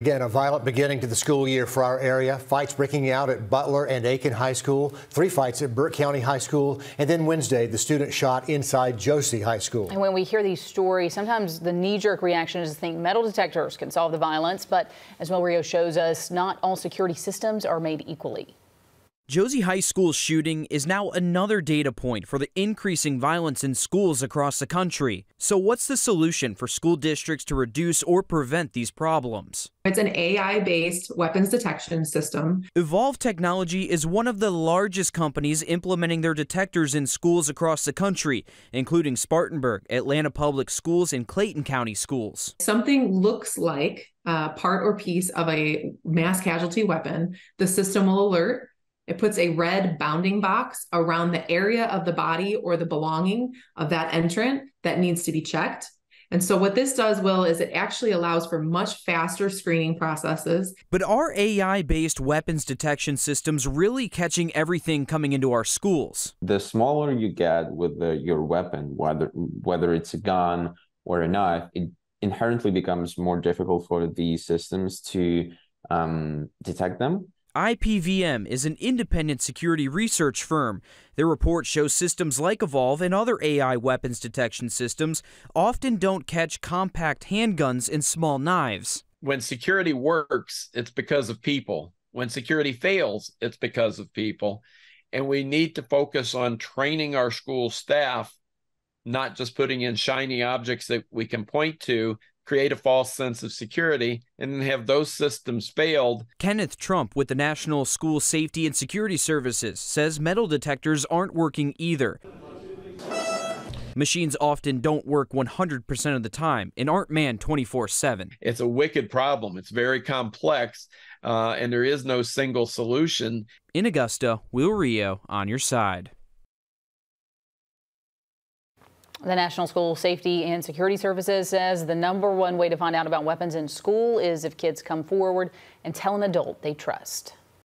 Again, a violent beginning to the school year for our area. Fights breaking out at Butler and Aiken High School, three fights at Burke County High School, and then Wednesday, the student shot inside Josey High School. And when we hear these stories, sometimes the knee jerk reaction is to think metal detectors can solve the violence. But as Will Rio shows us, not all security systems are made equally. Josey High School shooting is now another data point for the increasing violence in schools across the country. So, what's the solution for school districts to reduce or prevent these problems? It's an AI based weapons detection system. Evolv Technology is one of the largest companies implementing their detectors in schools across the country, including Spartanburg, Atlanta Public Schools, and Clayton County Schools. Something looks like a part or piece of a mass casualty weapon. The system will alert it puts a red bounding box around the area of the body or the belonging of that entrant that needs to be checked. And so, what this does, Will, is it actually allows for much faster screening processes. But are AI based weapons detection systems really catching everything coming into our schools? The smaller you get with the, your weapon, whether, whether it's a gun or a knife, it inherently becomes more difficult for these systems to um, detect them. IPVM is an independent security research firm. Their report shows systems like Evolv and other AI weapons detection systems often don't catch compact handguns and small knives. When security works, it's because of people. When security fails, it's because of people. And we need to focus on training our school staff, not just putting in shiny objects that we can point to create a false sense of security, and then have those systems failed. Kenneth Trump with the National School Safety and Security Services says metal detectors aren't working either. Machines often don't work 100% of the time and aren't manned 24 7. It's a wicked problem. It's very complex, uh, and there is no single solution. In Augusta, Will Rio on your side. The National School Safety and Security Services says the number one way to find out about weapons in school is if kids come forward and tell an adult they trust.